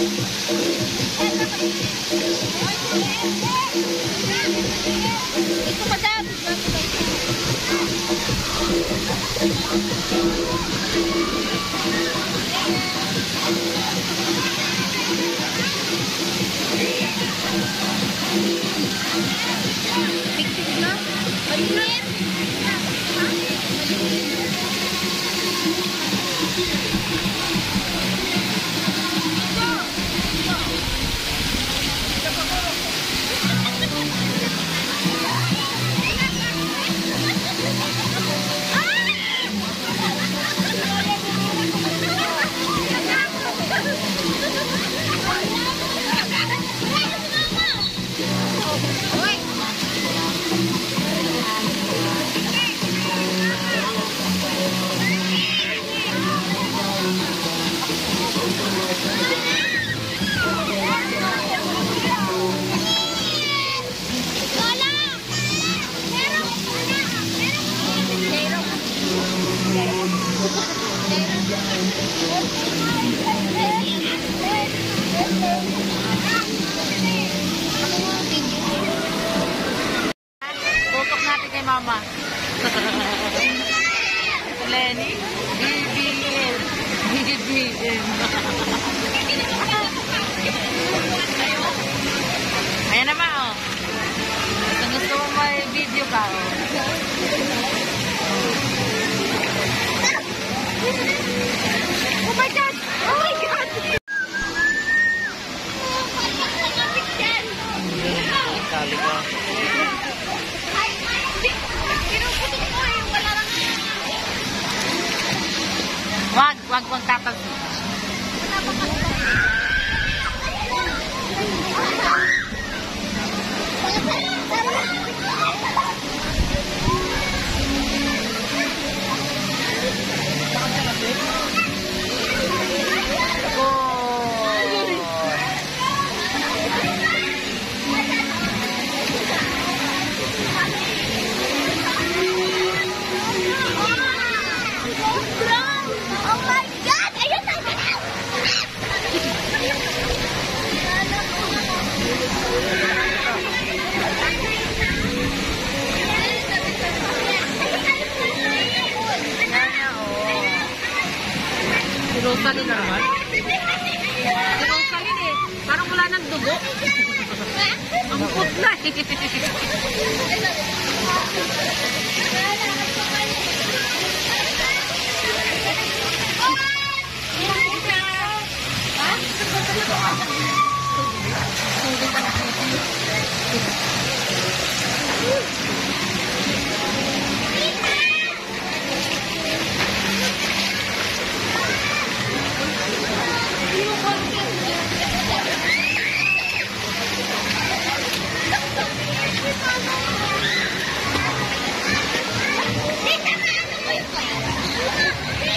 Thank you. Thank you.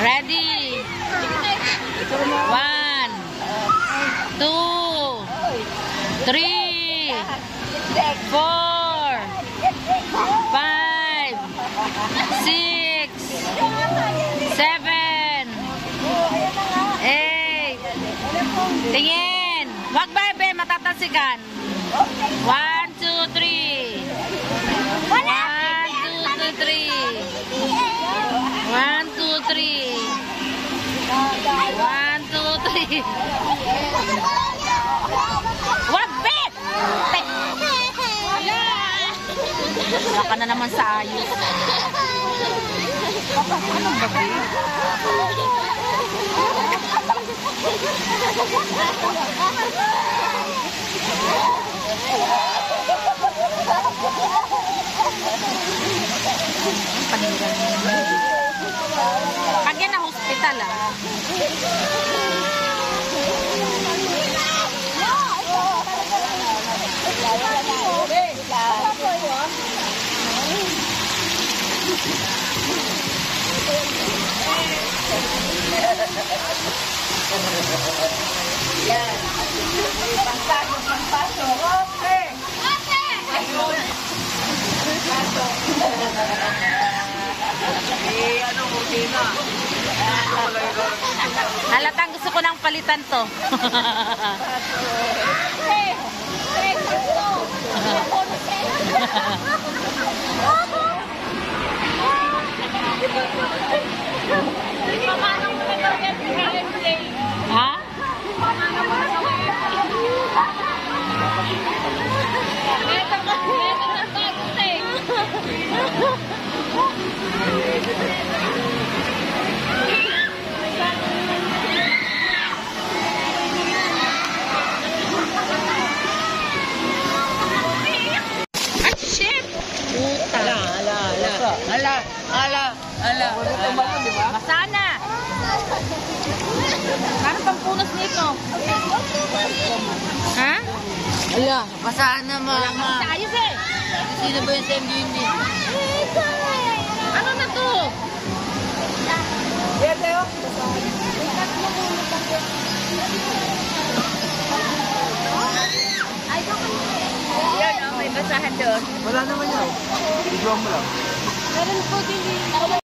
Ready. One, two, three, four, five, six, seven, eight. Tingin. Wag bebe, matatasikan. One, Wag, bet! Wala ka na naman sa ayos. Anong? Ang panira naman. Pag yan na hospital ah. Pagpasok, pagpasok. Okay. Eh, ano, okay na. Halatang gusto ko nang palitan to. ha? Ay, Yun! Ano pang punos nito? Ha? Ala, pasaan na mama. Sa ayos eh! Sino ba yung sa MBNB? Ano na to? Yan tayo. Oh, may basahan doon. Wala naman yan. Bigyan mo lang. Meron po din Para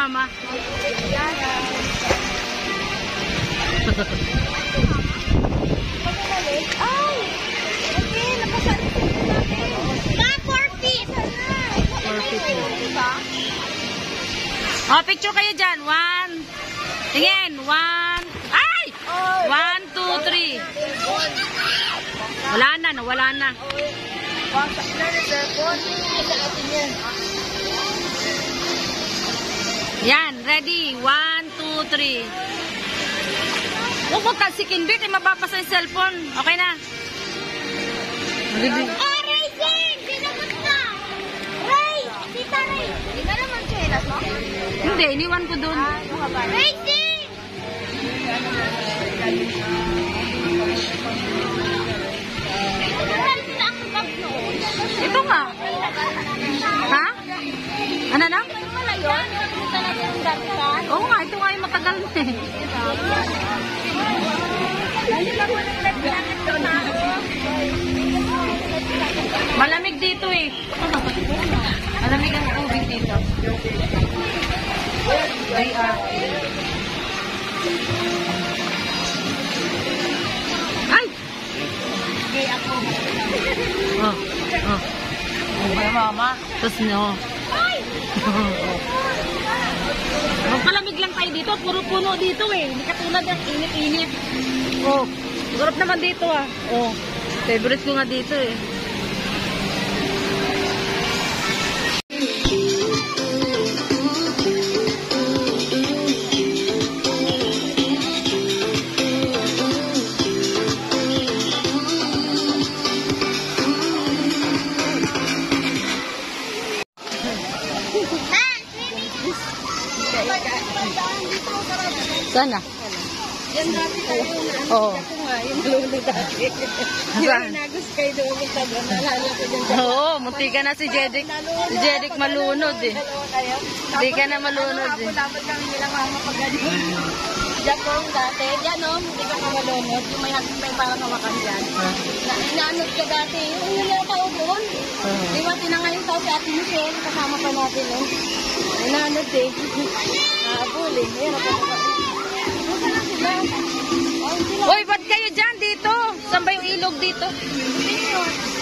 Na mama? Ay! Okay, napasali ko natin. Ma, 4 feet! 4 feet. Oh, picture kayo dyan. One. Tingin. One. Ay! One, two, three. Wala na, nawala na. Yan, ready. One, two, three. Huwag mo talsikin, Bit. Eh, mababasa yung cellphone. Okay na. Magiging- Oh, racing! Sinabot na! Ray! Tita Ray! Hindi ka naman chelas mo? Hindi, iniwan ko dun. Racing! Bag noon. Ito nga. Ha? Ano na? Ano Oo nga, ito nga yung matagal na eh. Malamig dito eh. Malamig ang tubig dito. Ay, ah. Ay! Oh, oh. Ay, mama. Tapos no. Magpalamig lang tayo dito. Puro puno dito eh. Hindi katulad ng init-init. Oh, sarap naman dito ah. Oh, favorite ko nga dito eh. Sana? Yan dati tayo na ano Oo. ko nga, yung lulu dati. Saan? Nagos kayo doon yung taga, nalala ko dyan. Oo, munti ka na si Jedrick. Si Jedrick malunod eh. Hindi ka na malunod Ano, eh. dapat kami nilang mama pag ganun. Japong dati, dyan o, hindi ka kamalunod. Yung may, may parang hawakan dyan. Na, inaanod ka dati, yung yung tao doon. Di ba, tinangayon tao si Ate Michelle, kasama pa natin o. Inaanod eh. Nakabul eh. Ayan, Uy, ba't kayo dyan dito? Saan ba yung ilog dito? Dito.